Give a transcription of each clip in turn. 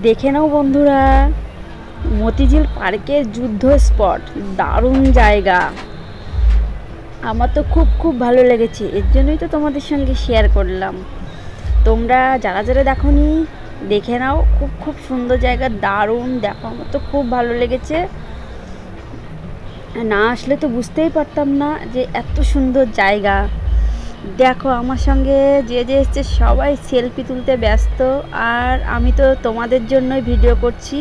দেখে নাও বন্ধুরা। মতিঝিল পার্কের যুদ্ধ স্পট, দারুণ জায়গা। আমার তো খুব খুব ভালো লেগেছে, এর জন্যই তো তোমাদের সঙ্গে শেয়ার করলাম। তোমরা যারা যারা দেখোনি, দেখে নাও, খুব খুব সুন্দর জায়গা, দারুণ, দেখো, আমার তো খুব ভালো লেগেছে। না আসলে তো বুঝতেই পারতাম না যে এত সুন্দর জায়গা। দেখো, আমার সঙ্গে যে যে এসছে সবাই সেলফি তুলতে ব্যস্ত। আর আমি তো তোমাদের জন্যই ভিডিও করছি।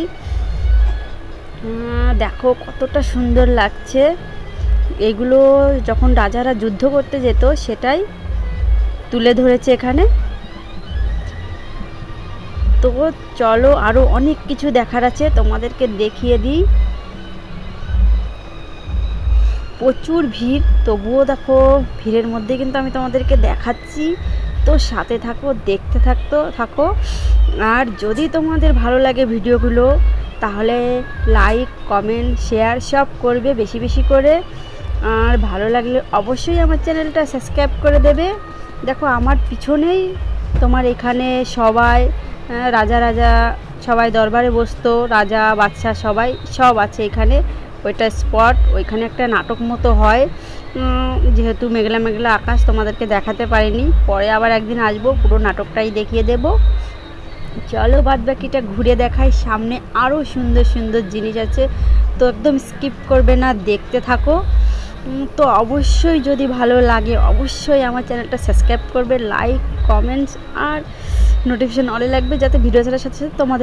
দেখো, কতটা সুন্দর লাগছে। এগুলো যখন রাজারা যুদ্ধ করতে যেত, সেটাই তুলে ধরেছে এখানে। তো চলো আরও অনেক কিছু দেখার আছে। তোমাদেরকে দেখিয়ে দিই। প্রচুর ভিড়। তবুও দেখো, ভিড়ের মধ্যে কিন্তু আমি তোমাদেরকে দেখাচ্ছি। তো সাথে থাকো, দেখতে থাকতো, থাকো। আর যদি তোমাদের ভালো লাগে ভিডিওগুলো, তাহলে লাইক কমেন্ট শেয়ার সব করবে বেশি বেশি করে। আর ভালো লাগলে অবশ্যই আমার চ্যানেলটা সাবস্ক্রাইব করে দেবে। দেখো, আমার পিছনেই তোমার এখানে সবাই রাজা রাজা সবাই দরবারে বসতো, রাজা বাচ্চা সবাই সব আছে এখানে। ওইটা স্পট, ওইখানে একটা নাটক মতো হয়। যেহেতু মেঘলা মেঘলা আকাশ, তোমাদেরকে দেখাতে পারিনি। পরে আবার একদিন আসব, পুরো নাটকটাই দেখিয়ে দেব। চলো বাদ বাকিটা ঘুরে দেখাই, সামনে আরও সুন্দর সুন্দর জিনিস আছে। তো একদম স্কিপ করবে না, দেখতে থাকো। তো অবশ্যই যদি ভালো লাগে, অবশ্যই আমার চ্যানেলটা সাবস্ক্রাইব করবে, লাইক, কমেন্টস আর নোটিফিকেশন অলে লাগবে, যাতে ভিডিও ছাড়ার সাথে সাথে তোমাদের